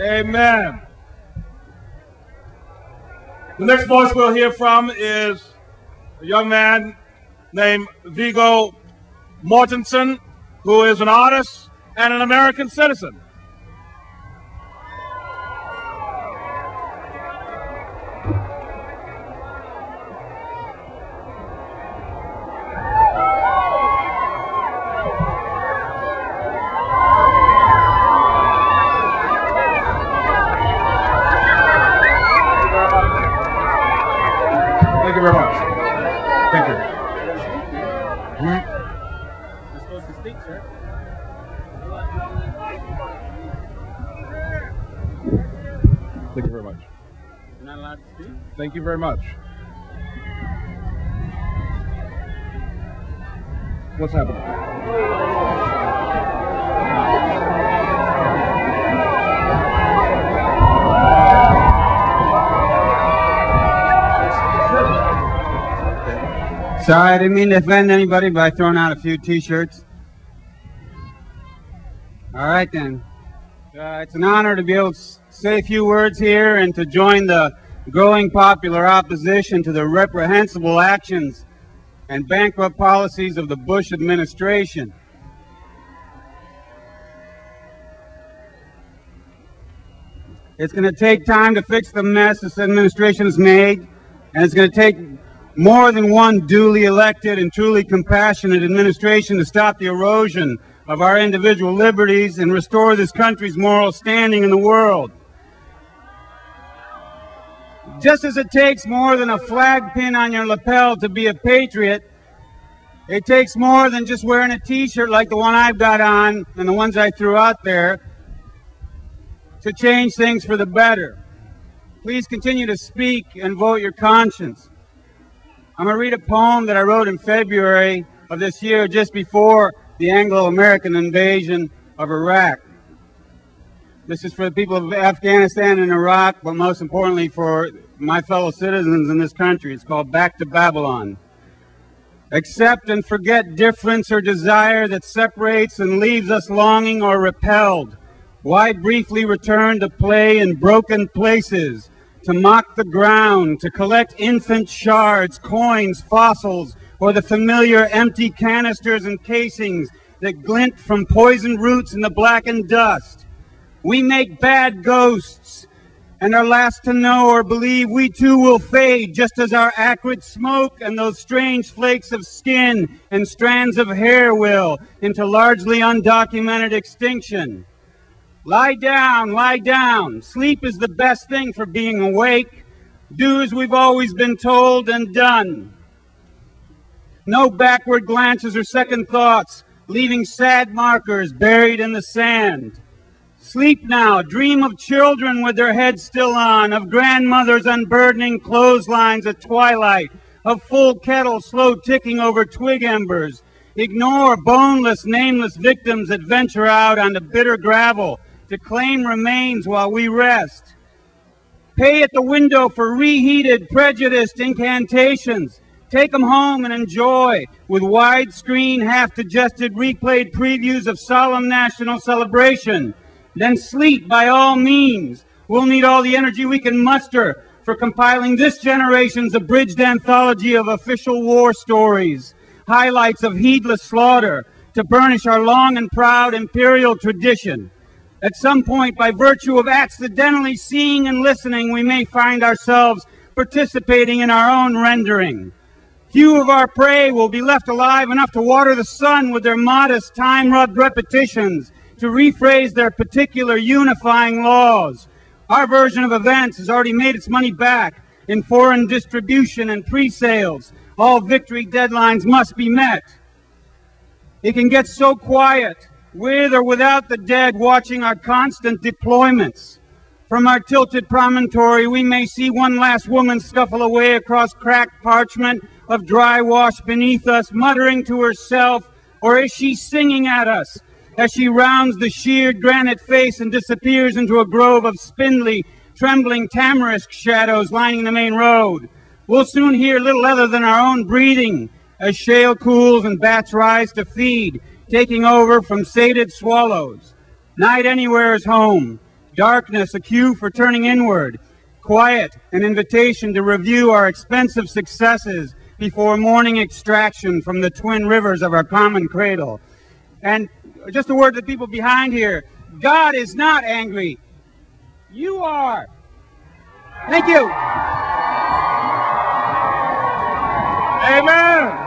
Amen. The next voice we'll hear from is a young man named Viggo Mortensen, who is an artist and an American citizen. Speak, sir. Thank you very much. You're not allowed to speak? Thank you very much. What's happening? Sorry, I didn't mean to offend anybody by throwing out a few T-shirts. All right then. Uh, it's an honor to be able to say a few words here and to join the growing popular opposition to the reprehensible actions and bankrupt policies of the Bush administration. It's going to take time to fix the mess this administration has made, and it's going to take more than one duly elected and truly compassionate administration to stop the erosion of our individual liberties and restore this country's moral standing in the world. Just as it takes more than a flag pin on your lapel to be a patriot, it takes more than just wearing a t-shirt like the one I've got on and the ones I threw out there to change things for the better. Please continue to speak and vote your conscience. I'm going to read a poem that I wrote in February of this year, just before the Anglo American invasion of Iraq. This is for the people of Afghanistan and Iraq, but most importantly for my fellow citizens in this country. It's called Back to Babylon. Accept and forget difference or desire that separates and leaves us longing or repelled. Why briefly return to play in broken places, to mock the ground, to collect infant shards, coins, fossils, or the familiar empty canisters and casings that glint from poisoned roots in the blackened dust? We make bad ghosts and are last to know or believe we too will fade, just as our acrid smoke and those strange flakes of skin and strands of hair will, into largely undocumented extinction. Lie down, lie down. Sleep is the best thing for being awake. Do as we've always been told and done. No backward glances or second thoughts, leaving sad markers buried in the sand. Sleep now, dream of children with their heads still on, of grandmothers unburdening clotheslines at twilight, of full kettles slow ticking over twig embers. Ignore boneless, nameless victims that venture out onto bitter gravel to claim remains while we rest. Pay at the window for reheated, prejudiced incantations. Take them home and enjoy with widescreen, half digested, replayed previews of solemn national celebration. Then sleep by all means. We'll need all the energy we can muster for compiling this generation's abridged anthology of official war stories, highlights of heedless slaughter to burnish our long and proud imperial tradition. At some point, by virtue of accidentally seeing and listening, we may find ourselves participating in our own rendering. Few of our prey will be left alive enough to water the sun with their modest, time rubbed repetitions, to rephrase their particular unifying laws. Our version of events has already made its money back in foreign distribution and pre sales. All victory deadlines must be met. It can get so quiet, with or without the dead watching our constant deployments. From our tilted promontory, we may see one last woman scuffle away across cracked parchment of dry wash beneath us, muttering to herself, or is she singing at us as she rounds the sheared granite face and disappears into a grove of spindly, trembling tamarisk shadows lining the main road? We'll soon hear little other than our own breathing as shale cools and bats rise to feed, taking over from sated swallows. Night anywhere is home. Darkness, a cue for turning inward. Quiet, an invitation to review our expensive successes before morning extraction from the twin rivers of our common cradle. And just a word to the people behind here God is not angry. You are. Thank you. Amen.